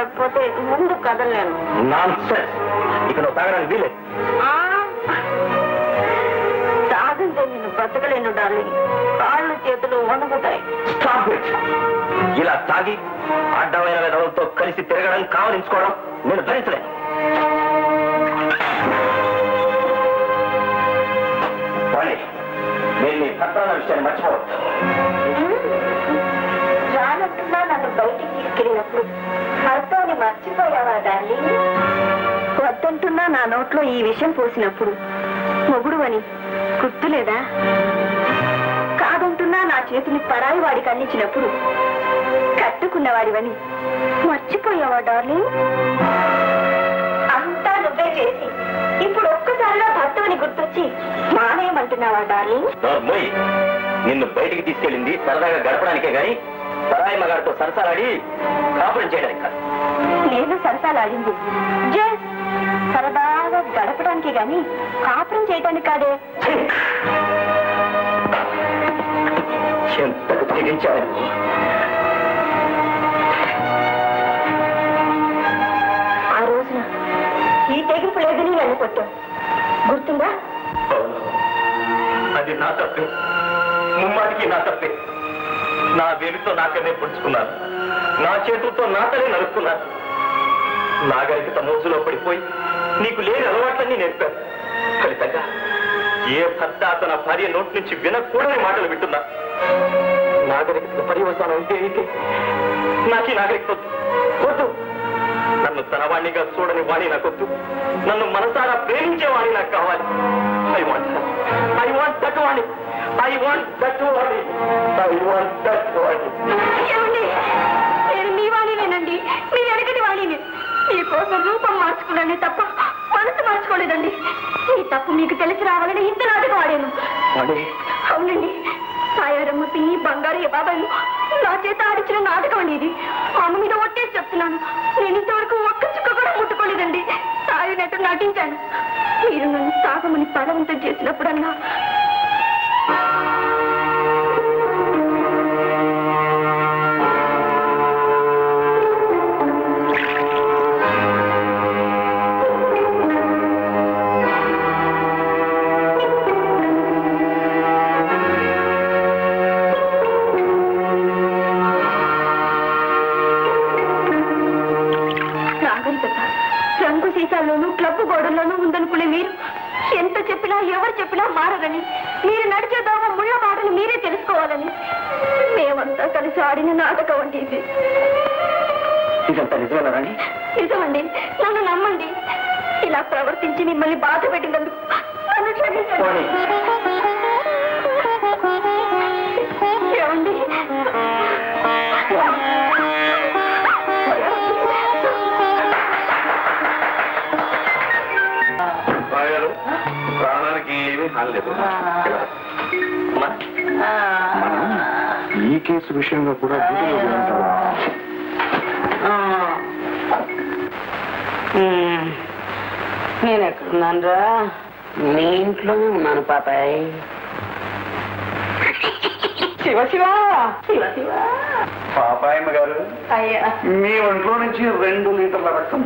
పడకపోతే ముందు కదలేను. నాన్ ఇక నువ్వు తాగడానికి వీలేదు ఆ? తాగంటే నేను బతకలేను డార్లింగ్. కాళ్ళు చేతులు వణుకుతాయి. ఇలా తాగి అడ్డమైన విధవులతో కలిసి తిరగడం కావలించుకోవడం నేను భరించలేను నేను నీ అన్న విషయాన్ని రానట్టున్నా నన్ను బయటికి తీసుకెళ్ళినప్పుడు డార్లింగ్ వద్దంటున్నా నా నోట్లో ఈ విషయం పోసినప్పుడు. మొగుడు అని గుర్తులేదా? కాదంటున్నా నా చేతిని పరాయి వాడికి అందించినప్పుడు. కట్టుకున్నవాడివని మర్చిపోయావా డార్లింగ్? అంతా నువ్వే చేసి ఇప్పుడు ఒక్కసారిగా భర్తవని గుర్తొచ్చి మానేయమంటున్నావా డార్లింగ్? నిన్ను బయటికి తీసుకెళ్ళింది సరదాగా గడపడానికే గాని పరాయి మగాడితో సరసరాడి కాపురం చేయడానికి కాదు. నేను సరసాలాడింది. జస్ట్ సరదాగా గడపడానికి గాని కాపురం చేయటానికి కాదే. ఆ రోజున ఈ తెగింపు లేదని నన్ను కొట్టావు. గుర్తుందా. అది నా తప్పే. ముమ్మాటికి నా తప్పే. నా వేలితో నాకనే పుడుచుకున్నాను. నా చేతులతో నాతనే నరుక్కున్నాను. నాగరికత మోజులో పడిపోయి నీకు లేని అలవాట్లన్నీ నేర్పాను ఫలితంగా ఏ భర్త తన భార్య నోటి నుంచి వినకూడని మాటలు వింటున్నా? నాగరికత పర్యవసానం అయితే అయితే నాకీ నాగరికత వద్దు. వద్దు. నన్ను తనవాణిగా చూడని వాణి నాకొద్దు. నన్ను మనసారా ప్రేమించే వాణి నాకు కావాలి. I want I want that Vani. I want that Vani. I want that వాణి. మీకోసం రూపం మార్చుకున్నానే తప్ప మనసు మార్చుకోలేదండి. ఈ తప్పు మీకు తెలిసి రావాలని ఇంత నాటకం ఆడాను వాణి అవునండి. సాయారమ్మ పిన్ని బంగారు బాబాయ్ నా చేత ఆడించిన నాటకం అండి ఇది. అమ్మ మీద ఒట్టేసి చెప్తున్నాను. నేను ఇంతవరకు ఒక్క చుక్క కూడా ముట్టుకోలేదండి. తాగినట్టు నటించాను. మీరు నన్ను తాగమని బలవంతం చేసినప్పుడన్నా రంగు సీసాల్లోనూ క్లబ్ గోడల్లోనూ ఉందనుకునే మీరు? ఎంత చెప్పినా ఎవరు చెప్పినా మారదని మీరు నడిచే దోమ ముళ్ళ మాటలు మీరే తెలుసుకోవాలని. మేమంతా కలిసి ఆడిన నాటకం అండి ఇది. ఇదంతా నిజమండి. నన్ను నమ్మండి. ఇలా ప్రవర్తించి మిమ్మల్ని బాధ పెట్టినందుకు. నన్ను క్షమించండి ఏమీ హాని లేదు అమ్మా, మనం ఈ కేసు విషయంలో కూడా ఉంటావా? నేను ఎక్కడున్నాను రా నీ ఇంట్లోనే ఉన్నాను పాపాయ్. శివ శివ శివ శివ. పాపాయమ్మ గారు అయ్యా. మీ ఒంట్లో నుంచి రెండు లీటర్ల రక్తం